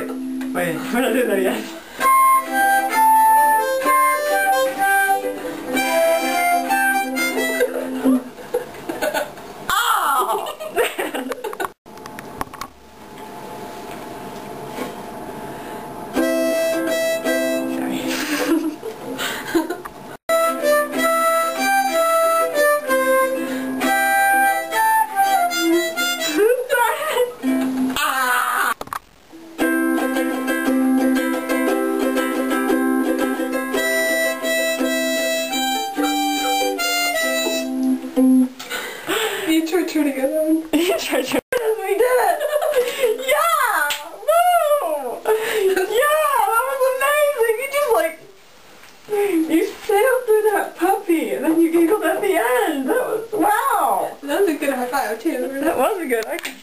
で、まあ、話せないや。You we did it! Yeah! Woo! Yeah, that was amazing! You just like you sailed through that puppy and then you giggled at the end. That was wow! That was a good high five too. That was a good I could